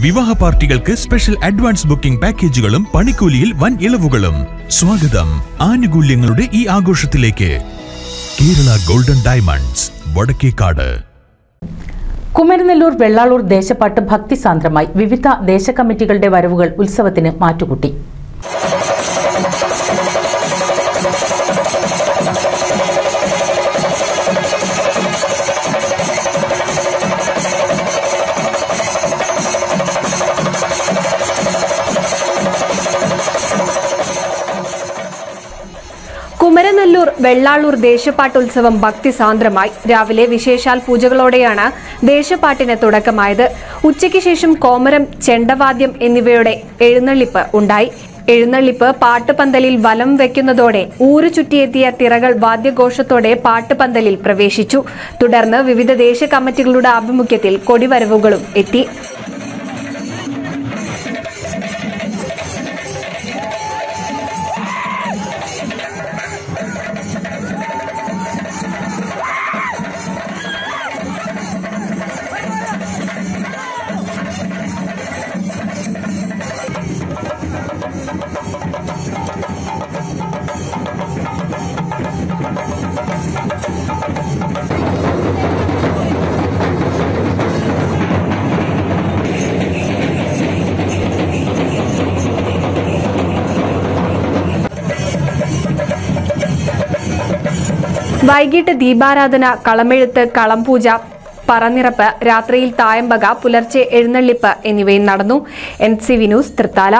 വിവാഹ പാർട്ടികൾക്ക് special advance booking പാക്കേജുകളും പണിക്കൂലിയിൽ വൻ ഇളവുകളും. സ്വാഗതം. ആനുകൂല്യങ്ങളുടെ ഈ ആഘോഷത്തിലേക്ക്. Kerala golden diamonds Vadakkekad. Kumaranellur Vellalur ദേശപ്പാട്ട് ഭക്തിസാന്ദ്രമായി വിവിധ ദേശ കമ്മിറ്റികളുടെ വരവുകൾ ഉത്സവത്തിന് മാറ്റുകൂട്ടി. കുമരനെല്ലൂർ വെള്ളാളൂർ ദേശപ്പാട്ടുത്സവം ഭക്തിസാന്ദ്രമായി രാവിലെ വിശേഷാൽ പൂജകളോടെയാണ് ദേശപ്പാട്ടിന് തുടക്കമായത്. ഉച്ചയ്ക്ക് ശേഷം കോമരം ചെണ്ടവാദ്യം എന്നിവയുടെ എഴുന്നള്ളിപ്പ് ഉണ്ടായി. എഴുന്നള്ളിപ്പ് പാട്ടുപന്തലിൽ വലം വെക്കുന്നതോടെ ഊരു ചുറ്റിയെത്തിയ തിറകൾ വാദ്യഘോഷത്തോടെ പാട്ടുപന്തലിൽ പ്രവേശിച്ചു. തുടർന്ന് വിവിധ ദേശ കമ്മിറ്റികളുടെ ആഭിമുഖ്യത്തിൽ കൊടിവരവുകളും എത്തി. വൈകിട്ട് ദീപാരാധന കളമെഴുത്ത് കളംപൂജ പറനിറപ്പ് രാത്രിയിൽ തായമ്പക പുലർച്ചെ എഴുന്നള്ളിപ്പ് എന്നിവയും നടന്നു. N C Vinoos Thrithala.